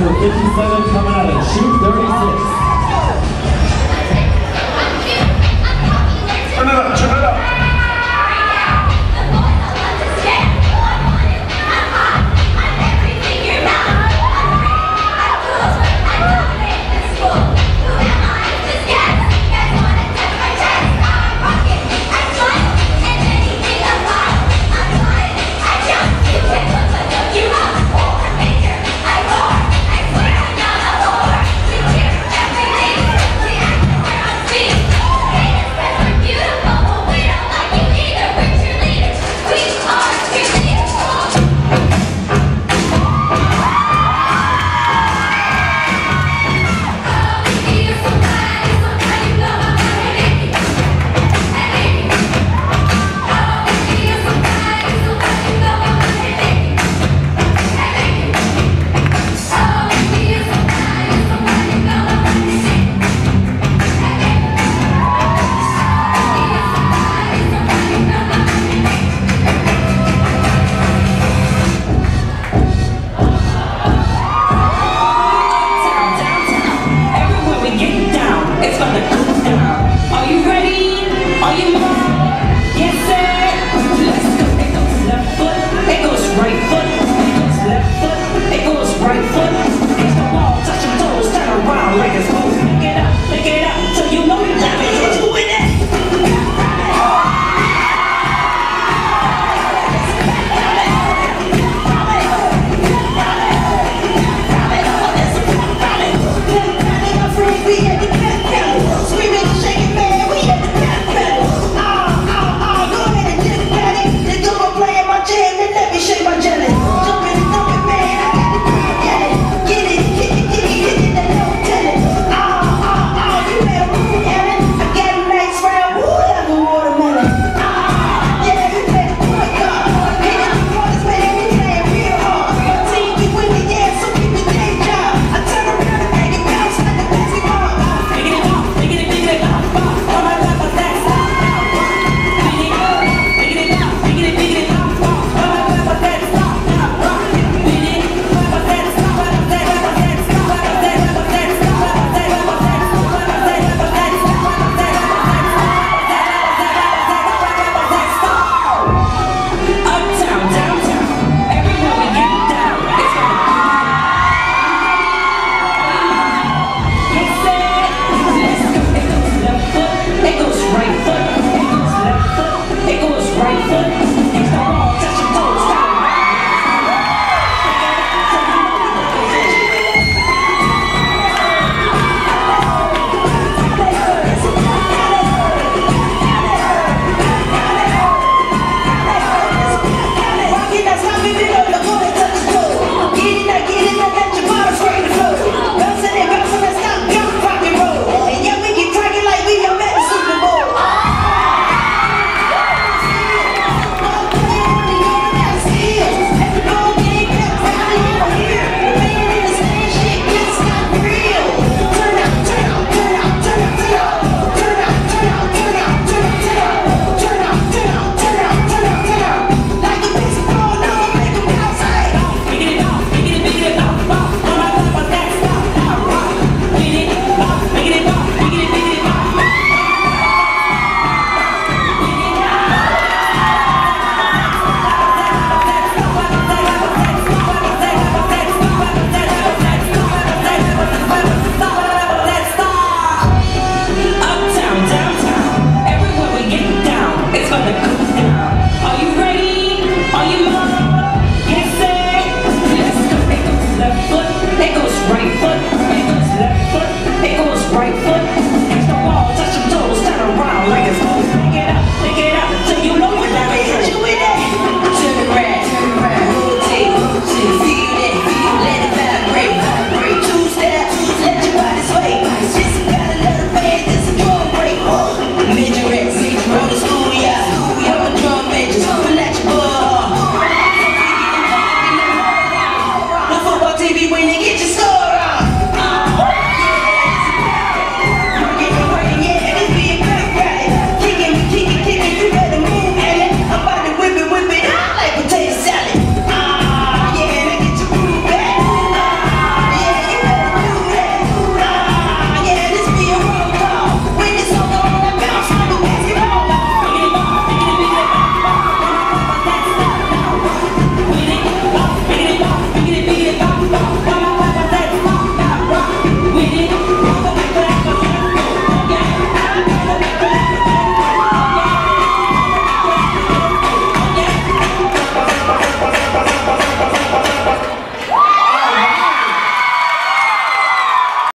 number 57 coming out at shoot 36. Turn it up, turn. Fuck!